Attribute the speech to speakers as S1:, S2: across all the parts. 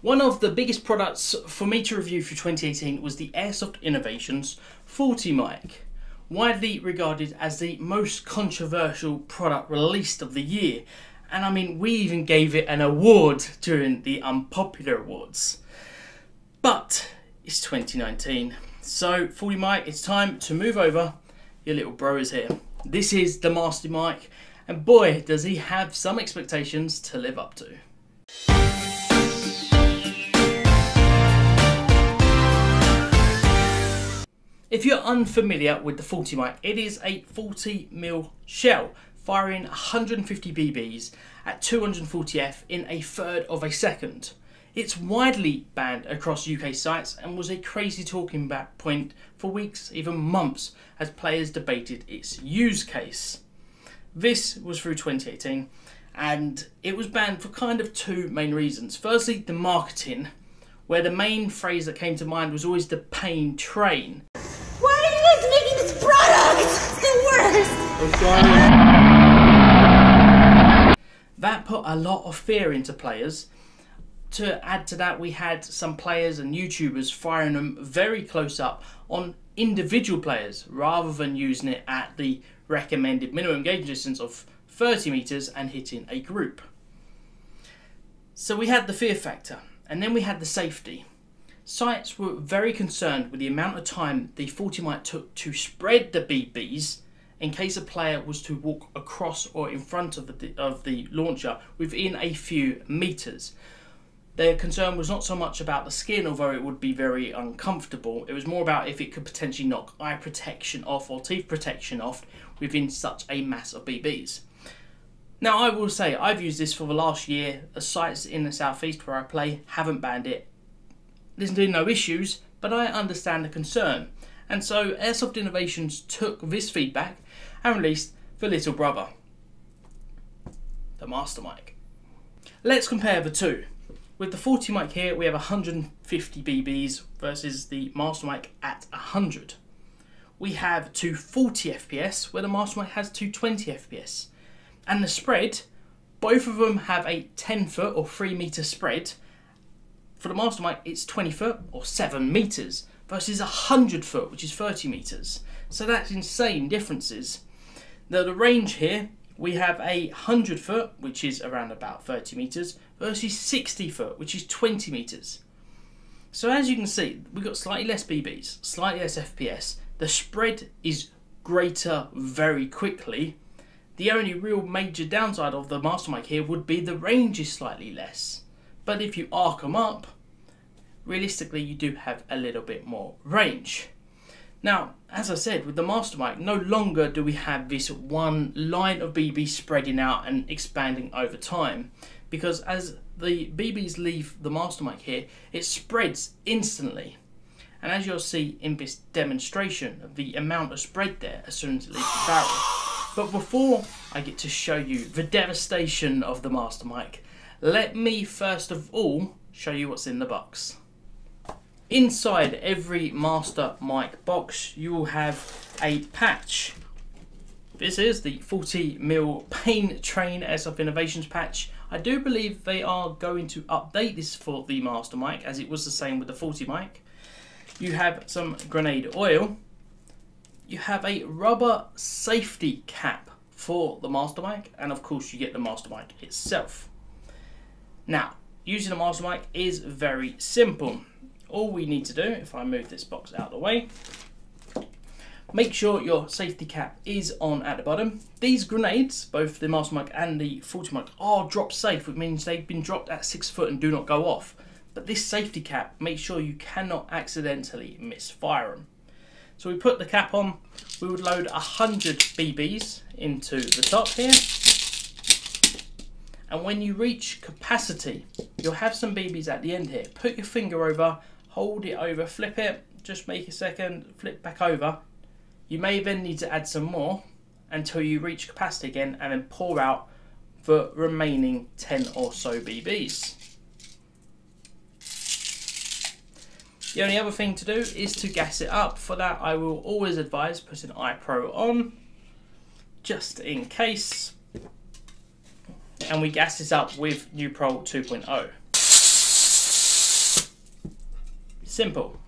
S1: One of the biggest products for me to review for 2018 was the Airsoft Innovations 40 Mike, widely regarded as the most controversial product released of the year. And I mean, we even gave it an award during the Unpopular Awards. But it's 2019, so 40 Mike, it's time to move over. Your little bro is here. This is the Master Mike, and boy, does he have some expectations to live up to. If you're unfamiliar with the 40 Mike, it is a 40mm shell firing 150 BBs at 240F in a third of a second. It's widely banned across UK sites and was a crazy talking back point for weeks, even months, as players debated its use case. This was through 2018 and it was banned for kind of two main reasons. Firstly, the marketing, where the main phrase that came to mind was always the pain train. That put a lot of fear into players. To add to that, we had some players and YouTubers firing them very close up on individual players rather than using it at the recommended minimum engagement distance of 30 meters and hitting a group. So we had the fear factor and then we had the safety. Sites were very concerned with the amount of time the 40 Mike took to spread the BBs in case a player was to walk across or in front of the, of the launcher within a few meters. Their concern was not so much about the skin, although it would be very uncomfortable. It was more about if it could potentially knock eye protection off or teeth protection off within such a mass of BBs. Now, I will say, I've used this for the last year. The sites in the southeast where I play haven't banned it. There's been no issues, but I understand the concern. And so Airsoft Innovations took this feedback and released the little brother, the Master Mike. Let's compare the two. With the 40 Mike here, we have 150 BBs versus the Master Mike at 100. We have 240 FPS, where the Master Mike has 220 FPS. And the spread, both of them have a 10 foot or 3 meter spread. For the Master Mike, it's 20 foot or 7 meters versus 100 foot, which is 30 meters. So that's insane differences. Now the range here, we have a 100 foot, which is around about 30 meters, versus 60 foot, which is 20 meters. So as you can see, we've got slightly less BBs, slightly less FPS. The spread is greater very quickly. The only real major downside of the Master Mike here would be the range is slightly less. But if you arc them up, realistically you do have a little bit more range. Now, as I said, with the Master Mike, no longer do we have this one line of BB spreading out and expanding over time. Because as the BBs leave the Master Mike here, it spreads instantly. And as you'll see in this demonstration, the amount of spread there as soon as it leaves the barrel. But before I get to show you the devastation of the Master Mike, let me first of all show you what's in the box. Inside every Master Mike box, you will have a patch. This is the 40mm Pain Train Airsoft Innovations patch. I do believe they are going to update this for the Master Mike, as it was the same with the 40 Mike. You have some grenade oil. You have a rubber safety cap for the Master Mike, and of course you get the Master Mike itself. Now, using the Master Mike is very simple all we need to do, if I move this box out of the way, make sure your safety cap is on at the bottom. These grenades, both the Master Mike and the 40 Mike, are drop safe, which means they've been dropped at six foot and do not go off. But this safety cap makes sure you cannot accidentally misfire them. So we put the cap on, we would load 100 BBs into the top here. And when you reach capacity, you'll have some BBs at the end here. Put your finger over, hold it over, flip it, just make a second, flip back over. You may then need to add some more until you reach capacity again and then pour out the remaining 10 or so BBs. The only other thing to do is to gas it up. For that I will always advise putting iPro on just in case. And we gas this up with NuProl 2.0. simple.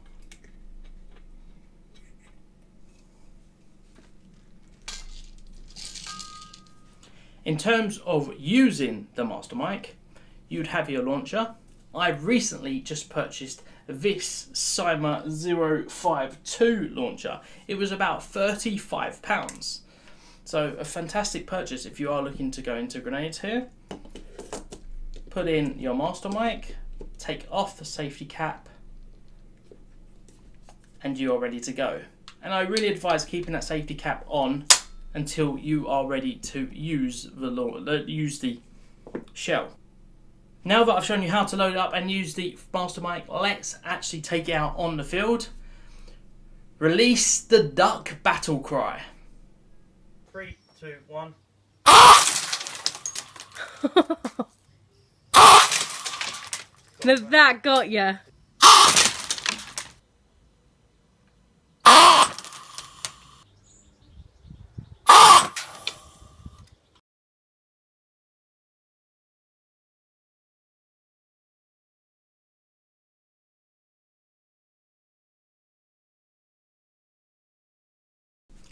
S1: In terms of using the Master Mike, you'd have your launcher. I've recently just purchased this Cyma 052 launcher. It was about £35. So a fantastic purchase if you are looking to go into grenades here. Put in your Master Mike, take off the safety cap, and you are ready to go. And I really advise keeping that safety cap on until you are ready to use the uh, use the shell. Now that I've shown you how to load up and use the Master Mike, let's actually take it out on the field. Release the duck battle cry. Three, two, one.
S2: now that got you.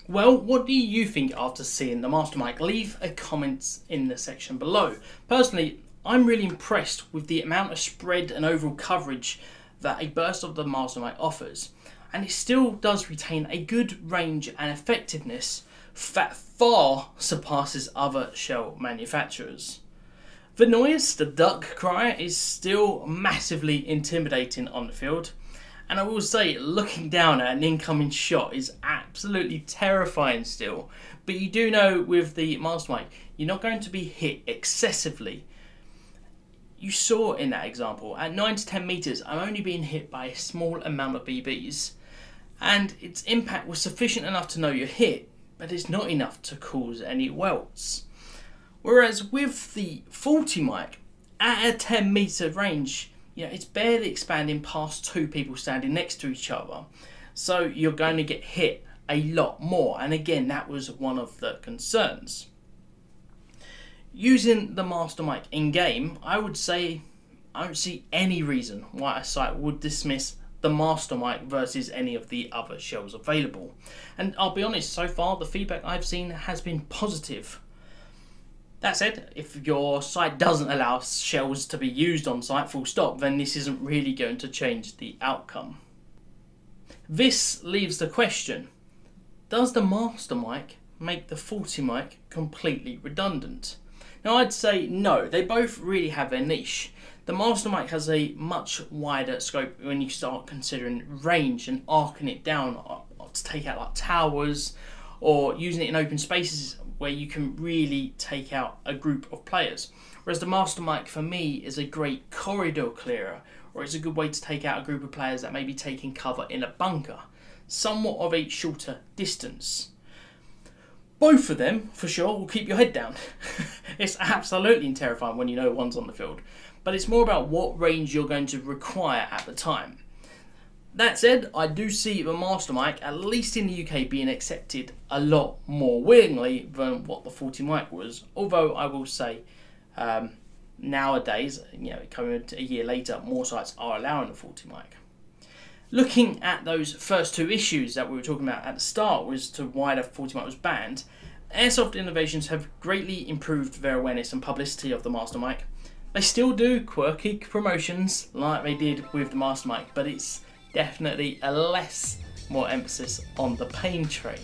S1: Well, what do you think after seeing the Master Mike? Leave a comment in the section below. Personally, I'm really impressed with the amount of spread and overall coverage that a burst of the Master Mike offers, and it still does retain a good range and effectiveness that far surpasses other shell manufacturers. The noise, the duck cry, is still massively intimidating on the field, and I will say, looking down at an incoming shot is absolutely terrifying still. But you do know with the Master Mike, you're not going to be hit excessively. You saw in that example, at 9 to 10 metres, I'm only being hit by a small amount of BBs. And its impact was sufficient enough to know you're hit, but it's not enough to cause any welts. Whereas with the 40 Mike, at a 10 metre range, you know, it's barely expanding past two people standing next to each other. So you're going to get hit a lot more. And again, that was one of the concerns. Using the Master Mike in game, I would say I don't see any reason why a site would dismiss the Master Mike versus any of the other shells available. And I'll be honest, so far the feedback I've seen has been positive. That said, if your site doesn't allow shells to be used on site full stop, then this isn't really going to change the outcome. This leaves the question, does the Master Mike make the 40 Mike completely redundant? Now I'd say no, they both really have their niche. The Master Mike has a much wider scope when you start considering range and arcing it down uh, to take out like towers or using it in open spaces where you can really take out a group of players. Whereas the Master Mike for me is a great corridor clearer, or it's a good way to take out a group of players that may be taking cover in a bunker, somewhat of a shorter distance. Both of them, for sure, will keep your head down. it's absolutely terrifying when you know one's on the field, but it's more about what range you're going to require at the time. That said, I do see the Master Mike, at least in the UK, being accepted a lot more willingly than what the 40 Mike was. Although I will say, um, nowadays, you know, coming a year later, more sites are allowing the 40 Mike. Looking at those first two issues that we were talking about at the start, was to why the 40 Mike was banned. Airsoft Innovations have greatly improved their awareness and publicity of the Master Mike. They still do quirky promotions like they did with the Master Mike, but it's definitely a less more emphasis on the pain train.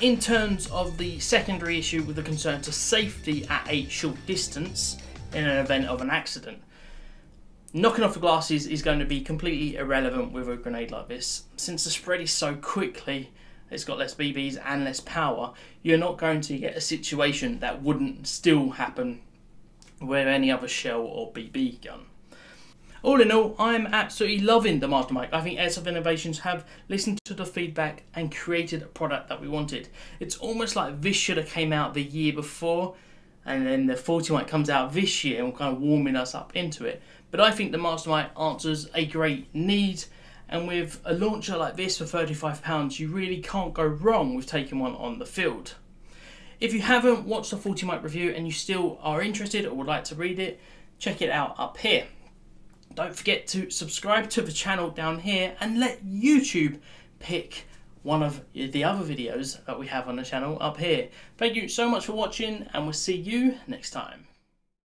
S1: In terms of the secondary issue with the concern to safety at a short distance in an event of an accident, knocking off the glasses is going to be completely irrelevant with a grenade like this. Since the spread is so quickly, it's got less BBs and less power, you're not going to get a situation that wouldn't still happen with any other shell or BB gun. All in all, I'm absolutely loving the Master Mike. I think Airsoft Innovations have listened to the feedback and created a product that we wanted. It's almost like this should have came out the year before and then the 40 Mike comes out this year and kind of warming us up into it. But I think the Master Mike answers a great need and with a launcher like this for £35 you really can't go wrong with taking one on the field. If you haven't watched the 40 Mike review and you still are interested or would like to read it, check it out up here. Don't forget to subscribe to the channel down here and let YouTube pick one of the other videos that we have on the channel up here. Thank you so much for watching and we'll see you next time.